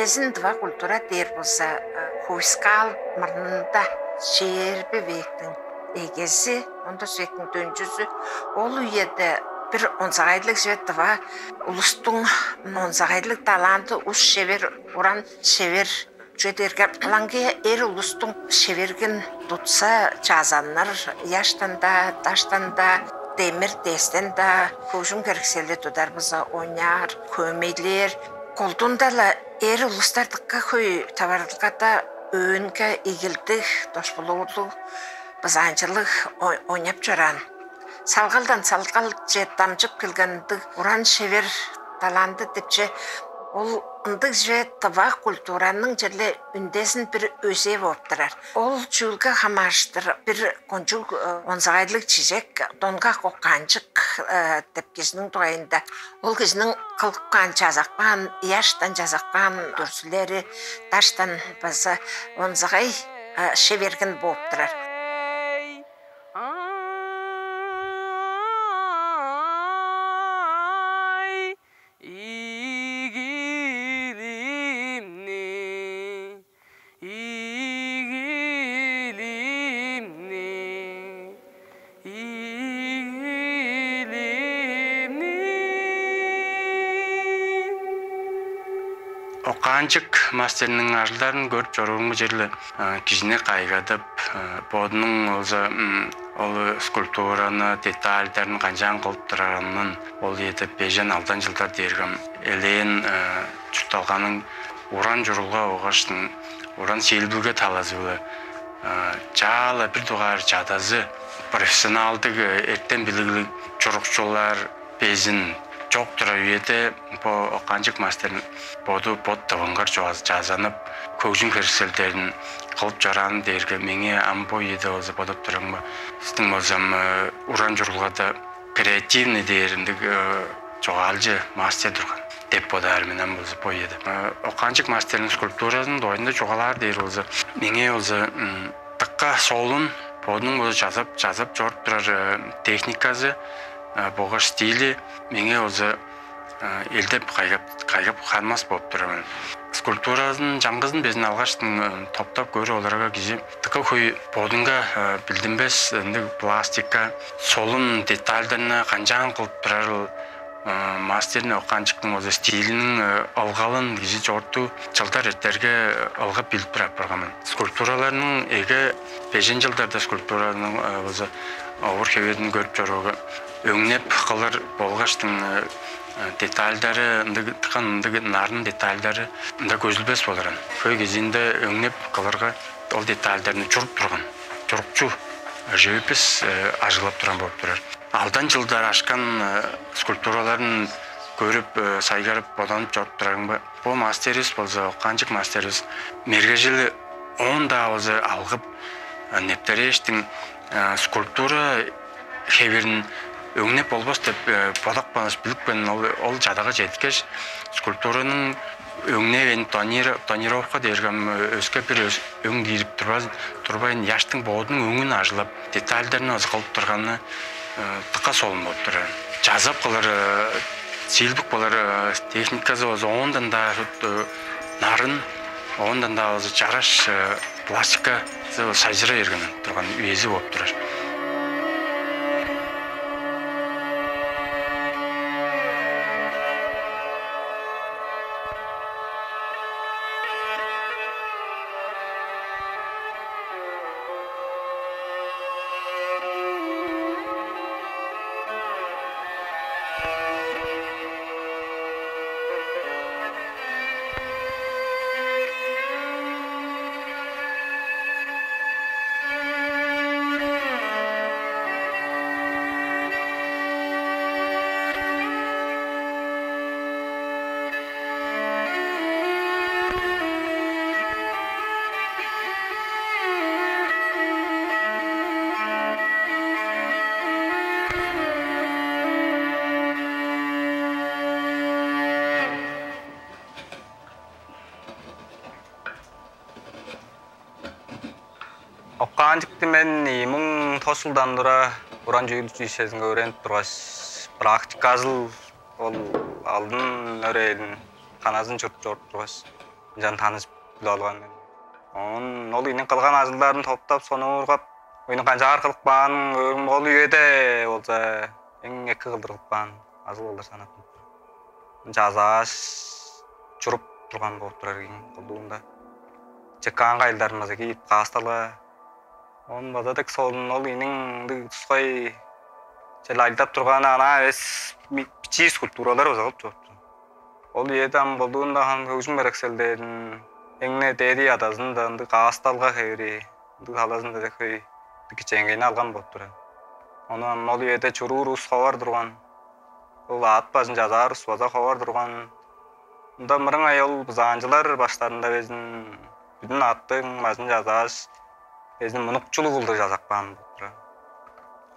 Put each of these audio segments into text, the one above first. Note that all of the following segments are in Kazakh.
үндесін два культура дер болса хуискал мұрнында шербі вектің егесі онда свектің төнчүсү ол үйеді бір онсағайлық жібет два улустың онсағайлық таланты ус шевер уран шевер жөдерге ланге эр улустың шеверген тутса жазаннар яштанда таштанда темір тестен да көжүн керекселе тударбыза оняр көмейлер колдундала эр улустардыкка хөй табардыката өөнкө игилдих тошбулуулу бызанчылык ойнап жоран салгалдан салгал же дамжып келгендик уран шевер таланты депче ол ындык же тыва культураның жерле үндесин бир өсе болуп турар. Ол жүүлгө хамаштыр бир кончул онсагайлык чижек донга кокканчык деп кишинин тугайында. Ол кишинин кылыккан жазаккан яштан жазаккан дүрсүлери таштан баса онсагай шеберген болуп оқанчык мастернин ажылдарын көрүп жорууңу жерле кичине кайгадып бодунун өзү ол скульптураны детальдарын канчаан кылып тураранын ол етип бежен алдан жылдар дергем элен чурталганын уран журулга огаштын уран сейилбүлгө талазыбы жаала бир дугар жадазы профессионалдык эртен билиглик чурукчулар безин жок тура үйете по оканчык мастер боду бот табангар жазанып көкжүн керселдерин кылып жаран дерге меңе амбо еде болсо бодоп тураңбы сиздин болсом уран журулгада креативный дээриндик жогалжы мастер турган деп бодар менен болсо по еде оканчык мастердин скульптурасын доюнда жогалар дейр болсо меңе болсо тыкка солун бодунун болсо жазып жазып жоруп турар техникасы богош стили меңе өзү элдеп кайгап кайгап кармас болуп турабын скульптуранын жаңгыздын безин алгаштын топтоп көрүү оларга киши тыка хуй бодунга билдинбес пластика солун детальдарына канчаан кылып турар мастерин оканчыктын өзү стилинин ылгалын киши жорту жылдар эртерге ылгап билип турап барганмын скульптураларынын эге бешинчи жылдарда скульптуранын өзү оор хебедин көрүп жоруого өңнеп кылыр болгаштын детальдары ындыгыткан ындыгы нарын детальдары ында көзүлбөс болорун көй кезинде өңнеп кылырга ол детальдарын чуруп турган чурукчу живопись ажыглап турган болуп турар алдан жылдар ашкан скульптураларын көрүп сайгарып бодонуп жоруп турарыңбы бул мастерибиз болсо канчык мастерибиз мерге жылы өзү алгып нептерештин скульптура хеберин өңнеп болбос деп бодок банаш билипкен ол жадага жеткеш. Скульптуранын өңнебен тонировка дергем өзгө бир өң кийирип турбайын яштын боодунун өңүн ажылап детальдарын өзү кылып турганы тыка солун болуп турар жазап кылар силбик болар техникасы өзү оондан да нарын оондан да жараш пластика сайжыра берген турган үйези болуп турар оккаанчыкты мен миң тосулдан тура уран жүйүлчүсезинге үйрөнүп тургас практика азыл ол алдын өрөйдүн каназын чурп жоруп тургас жан таанышып биле алган онун ол инин кылган ажылдарын топтоп сонуургап ойнун канча аркылык баанын ол үйөдө болсо эң эки кылдыргып баан ажыл болдур санатым жазааш чуруп турган болуп турар кийин кулдугунда чыккан кайылдарыбызга кийип каасталга а турган акултурааралганболуптур анан олд чурурусабар турганат баын жазаыз бар турган мында мырыңай ол заанчылар баштарында биздин ин аттың баын жазаш безин мунукчулук ылды жазакпан болуп тура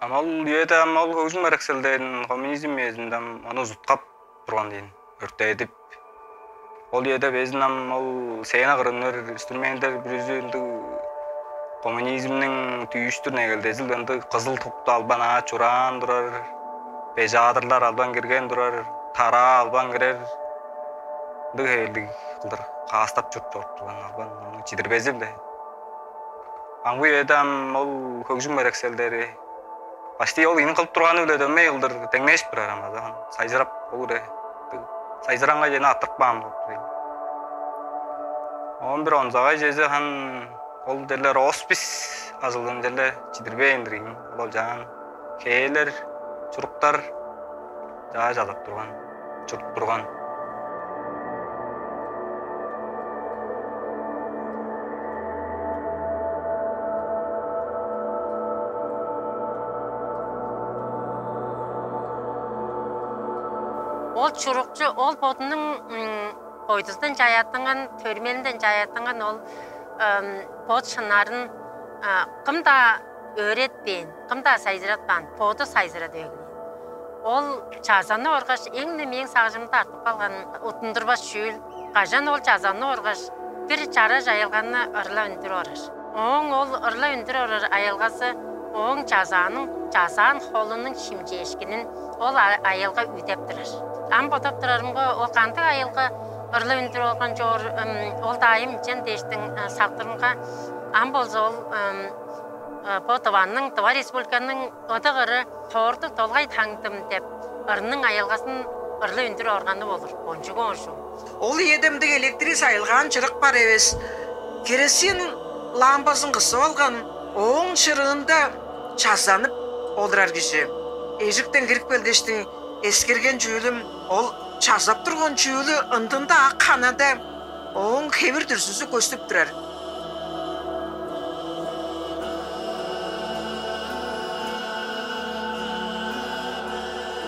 ама ол үйөдө ол көгүшүн баракселдерин коммунизм мезинде аны зуткап турган дейин өртөйдүп ол үйөдө безин ол сена кырыныр инструментер бүрүзү коммунизмдин түйүштүр негелдесил ынды кызыл тупту албан аач ураан турар бежаадырлар албан кирген турар тараа албан кирер ынды хээлдик кылдыр каастап турган албан аңгы үйөдө ол көгүшүн баракселдери почти ол ин кылып турганы эле дөмей ылдыр теңнешип турар амазан сайжырап болур э сайжыранга жена аттыркпаан болуптур он бир онзагай жезе хан ол деле роспись азылдын деле чидирбейиндир ол жаан кээлер чуруктар жаа жазап турган чуруп турган. Ол чурукчу ол бодунун койдусунан жаятынган төрмелинден жаятынган ол бод шынарын кымда өретпейін кымда сайзыратпан боду сайзырат өгүн ол жазаны оргаш эң неме эң сагышымды артып калган утундурбас чүүл кажан ол жазаны оргаш бир жара жайылганы ырла үндүр ораш. Оң ол ырла үндүр орар аялгасы оң жазанын жазан холунун шимжешкинин ол айылга үйдеп турар ам бодоп турарымго ол кантип айылга ырлы үндүр болгон жоор ол дайым жен дештин сактырымга ам болсо ол бо тыбанның тыва республиканын ыдык ыры тоорду толгай таңдым деп ырынын айылгасын ырлы үндүр органы болур ончугу ошу ол едемдик электри сайылган чырык бар эбес керосин лампасын кысып алган оң чырыгында жазанып олдурар киши эжиктен кирип келдештин эскерген жүүлүм ол жазап турган жүүлү ындында ак канада оң кебир дүрсүсү көстүп турар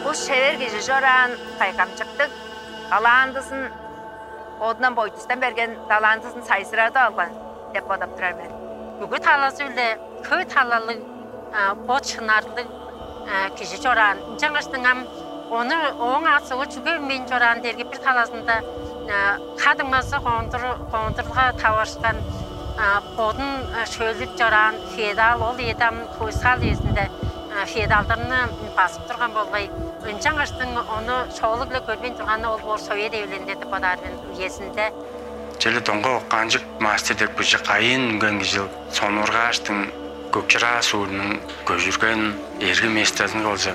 бул шебер киши жоран кайкамчыктык талантысын одунан бойтустан берген талантысын сайсырады алган деп бодоп турар мен бүгү таласы үле көй талалы бот шынарлы киши жоран жаңаштыңам оны оң асығы жүге мен жоран дерге бір таласында кадымасы кондырга табашкан бодун шөлүп жоран федал ол едам койсал эсинде федалдырны басып турган болбой жаңаштың оны шоолу эле көрбөй турганы ол бор совет эвлеринде деп бодарбын уесинде Желе тонго канжык мастер деп бүжі қайын үнген жыл сонургаштың көкчара суунун көжүрген эрги местасын болса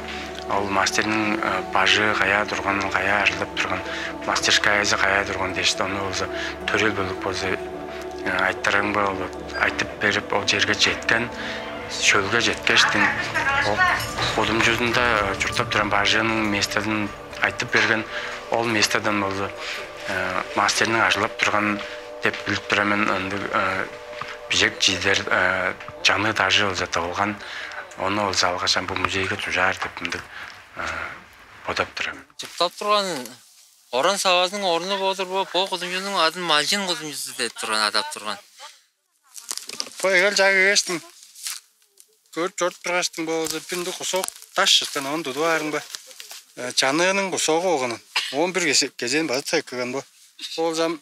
ал мастердиң э, бажы турган кая ырылдап турган? Мастерскаясы кая турган дешти аны болсо төрө бөлүк болсо э, айттырыңбы болот айтып берип ал жерге жеткен чөлгө жеткечтин кудум жүзүндө э, журтап турган бажынын местон айтып берген. Ал местодан болсо мастердин ажылап турган деп билип турамен ан жидер жаны тажы болсо табылган оны болса алгачан бул музейге тужаар деп мынтип бодоп турамын жыптап турган орон сабаздын орну болдурбу бо кудумчунун атын мальчин кудумчусу деп турган атап турган Поигал жагыгештин көрүп жортуп тургаштын болду бинди кусок таш жыткан onu дудуарың ба жаныынын кусогу огунун он бир кезен базы тайкыган бо ол жам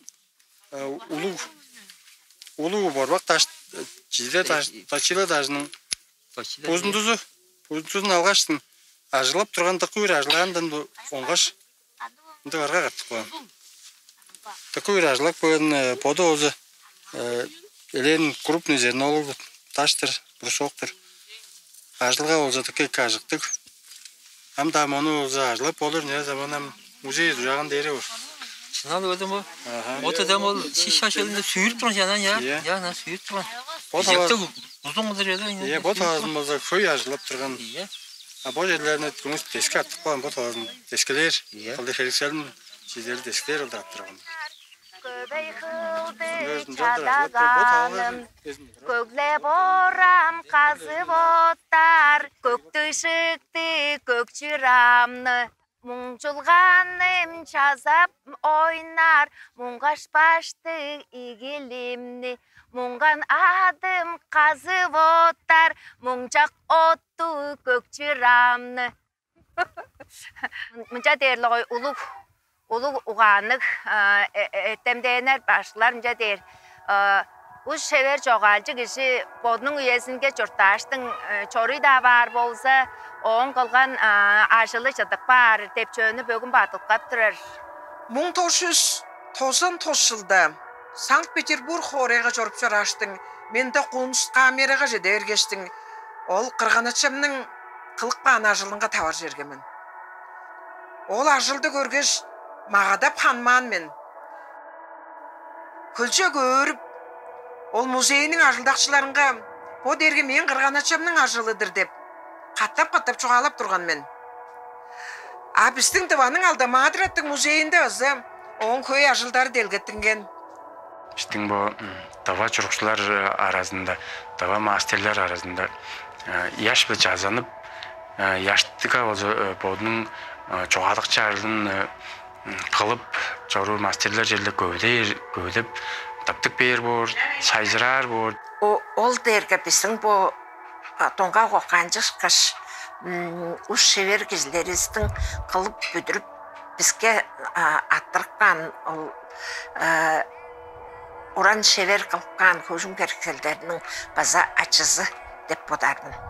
улуу улуу борбак таш жиде таш көздің дұзы. көздің дұзын алғашын. ажылап тұрғанда көйір ажылағандан оңғаш. Үнді арға қаттық қойған Көйір ажылап көйін э, поды өзі э, елен крупный зернолы таштыр брусоктыр. Ажылға олжа таке кажықтық ам дамоны өзі ажылап олыр Нәрі заман ам музей жаған дері бар шынан өзім бұл отыдам ол шиш шаш елінде тұрған жанан я? Иә. Жанан сүйіріп тұрған жиекте бұздыңыздар еді иә көй тұрған. Бұл жерлеріне күміс ылдырап тұрған. Қазып оттар көк түйшікті көк жырамны мұңжылғаным жазап ойнар мұңғашпашты игілімні мұңған адым қазып оттар мұңжақ отту көк чырамны. Мынча дээрле ғой улуг улуг угааннык этемдeener башлар мынча дээр Уж шевер жоғалжы киши бодның үйесінге жұртташтың чорый да бар болса, оң қылған ашылы жыдық бар, деп чөні бөгін батылқап тұрар. 1999 жылда Санкт-Петербург хорega жүріп жараштың, менде қоныс камераға жеде ергештің. Ол қырғанычымның қылықпан ажылынға тавар жергемін. Ол ажылды көргеш, мағада панман мен. Күлче көріп, ол музейінің ажылдақшыларынға, о дерге мен қырғанычымның ажылыдыр деп, қаттап-қаттап чоғалап тұрған мен. А біздің дываның алда Мадраттың музейінде өзі оң көй ажылдары делгеттінген. биздин бу дава чурукчулар арасында дава мастерлер арасында яшпы жазанып яштыка болсо бодун чоғалыкча ажылын кылып чору мастерлер жерде көбөдей көбөдөп таптык бээр бор сайзыраар бор ол дерге біздің бұ тонға қоқанжық қыш ұш шевер кезлерістің қылып бүдіріп бізге аттырқан ол а, уран шевер қылқан көжім керкелдерінің база ачызы деп бұдардың.